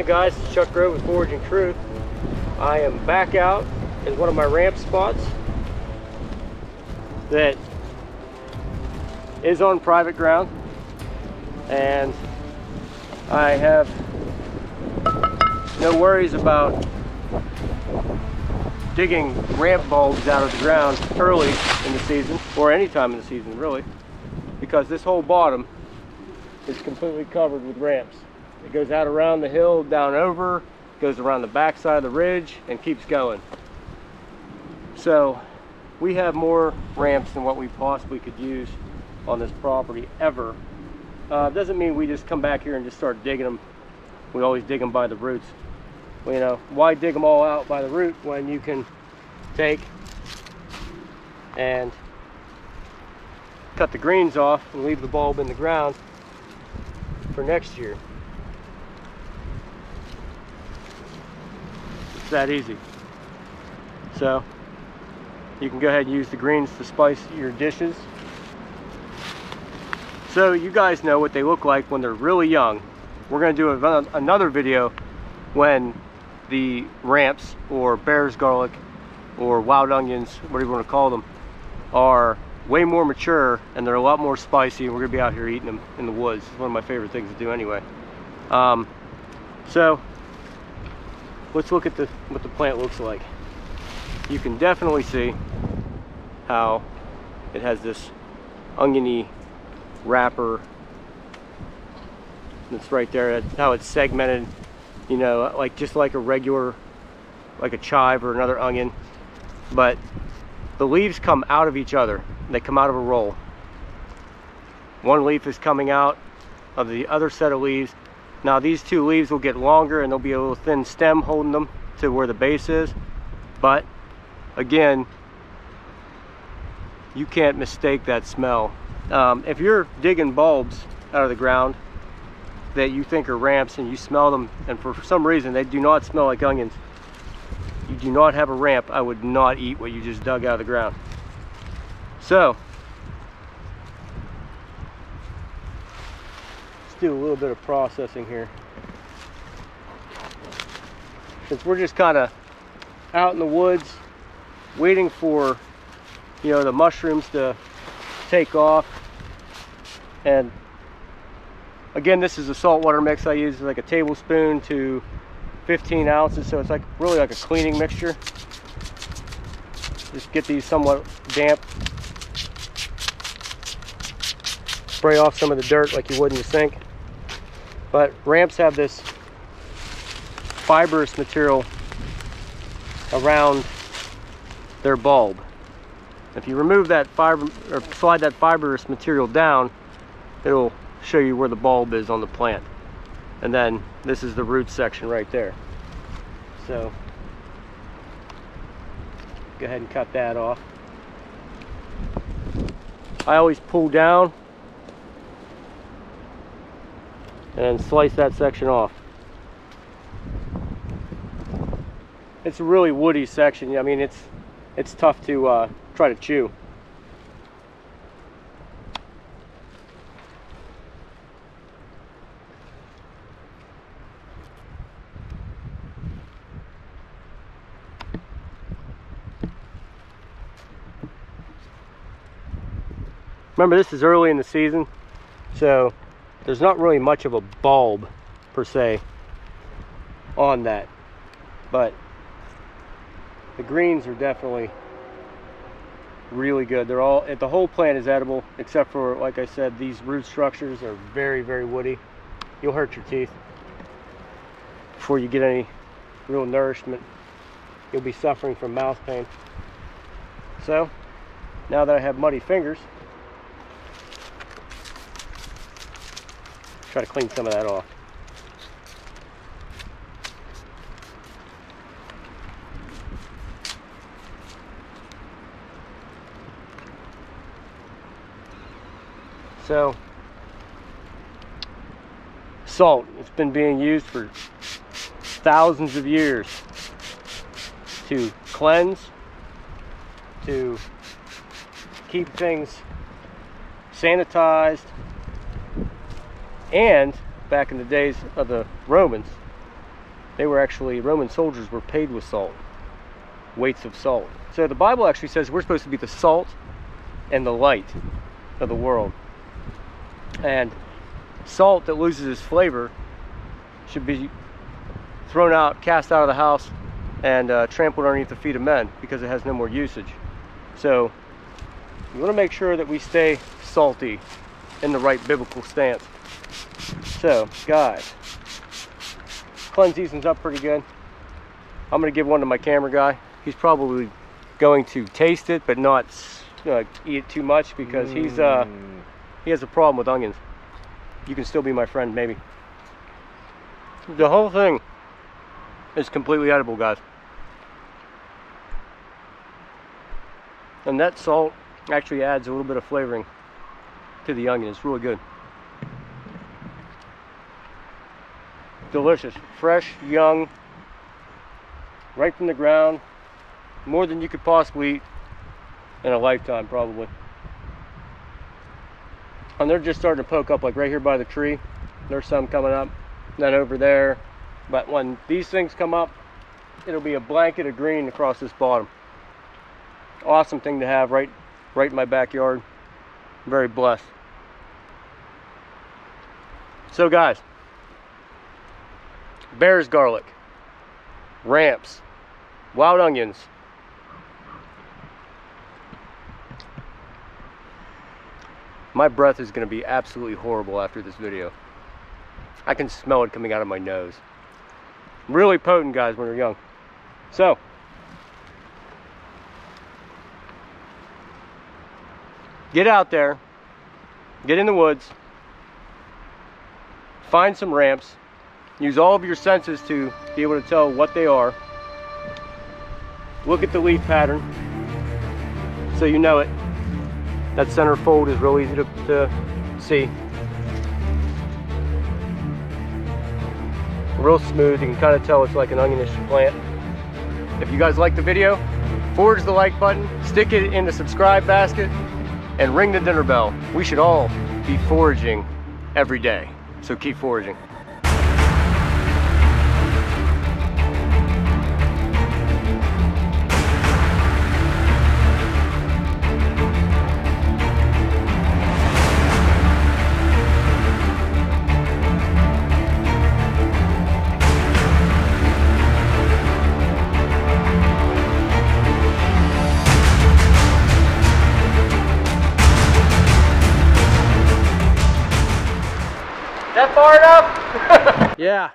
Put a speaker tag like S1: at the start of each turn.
S1: Hey guys, it's Chuck Grove with Foraging Truth. I am back out in one of my ramp spots that is on private ground and I have no worries about digging ramp bulbs out of the ground early in the season or any time in the season really because this whole bottom is completely covered with ramps. It goes out around the hill, down over, goes around the back side of the ridge, and keeps going. So we have more ramps than what we possibly could use on this property ever. Uh, doesn't mean we just come back here and just start digging them. We always dig them by the roots. Well, you know, why dig them all out by the root when you can take and cut the greens off and leave the bulb in the ground for next year. That easy. So you can go ahead and use the greens to spice your dishes. So you guys know what they look like when they're really young. We're going to do a, another video when the ramps or bear's garlic or wild onions, whatever you want to call them, are way more mature and they're a lot more spicy and we're gonna be out here eating them in the woods. It's one of my favorite things to do anyway. Um, so let's look at the what the plant looks like. You can definitely see how it has this oniony wrapper that's right there. How it's segmented, you know, like just like a regular, like a chive or another onion. But the leaves come out of each other. They come out of a roll. One leaf is coming out of the other set of leaves. Now these two leaves will get longer and there'll be a little thin stem holding them to where the base is. But again, you can't mistake that smell. Um, if you're digging bulbs out of the ground that you think are ramps and you smell them and for some reason they do not smell like onions, you do not have a ramp, I would not eat what you just dug out of the ground. So, do a little bit of processing here. Since we're just kind of out in the woods, waiting for, you know, the mushrooms to take off. And again, this is a saltwater mix I use, like a tablespoon to 15 ounces, so it's like really like a cleaning mixture. Just get these somewhat damp. Spray off some of the dirt like you would in the sink. But ramps have this fibrous material around their bulb. If you remove that fiber or slide that fibrous material down, it'll show you where the bulb is on the plant. And then this is the root section right there. So go ahead and cut that off. I always pull down and then slice that section off. It's a really woody section. I mean it's it's tough to uh, try to chew. Remember this is early in the season, so there's not really much of a bulb per se on that. But the greens are definitely really good. They're all, the whole plant is edible, except for, like I said, these root structures are very, very woody. You'll hurt your teeth before you get any real nourishment. You'll be suffering from mouth pain. So, now that I have muddy fingers, try to clean some of that off. So, salt, it's been being used for thousands of years to cleanse, to keep things sanitized, and back in the days of the Romans, They were actually, Roman soldiers were paid with salt, weights of salt. So the Bible actually says we're supposed to be the salt and the light of the world. And salt that loses its flavor should be thrown out, cast out of the house, and uh, trampled underneath the feet of men because it has no more usage. So we want to make sure that we stay salty in the right biblical stance. So, guys, cleanse these ones up pretty good. I'm going to give one to my camera guy. He's probably going to taste it, but not know, eat it too much because mm. he's uh, he has a problem with onions. You can still be my friend, maybe. The whole thing is completely edible, guys. And that salt actually adds a little bit of flavoring to the onion. It's really good. Delicious. Fresh, young, right from the ground. More than you could possibly eat in a lifetime, probably. And they're just starting to poke up, like right here by the tree. There's some coming up. Then over there. But when these things come up, it'll be a blanket of green across this bottom. Awesome thing to have right, right in my backyard. Very blessed. So guys, bear's garlic, ramps, wild onions, my breath is going to be absolutely horrible after this video. I can smell it coming out of my nose. Really potent guys when you're young. So, get out there, get in the woods, find some ramps, use all of your senses to be able to tell what they are. Look at the leaf pattern so you know it. That center fold is real easy to, to see. Real smooth, you can kind of tell it's like an onionish plant. If you guys like the video, forge the like button, stick it in the subscribe basket, and ring the dinner bell. We should all be foraging every day. So keep foraging.
S2: Yeah.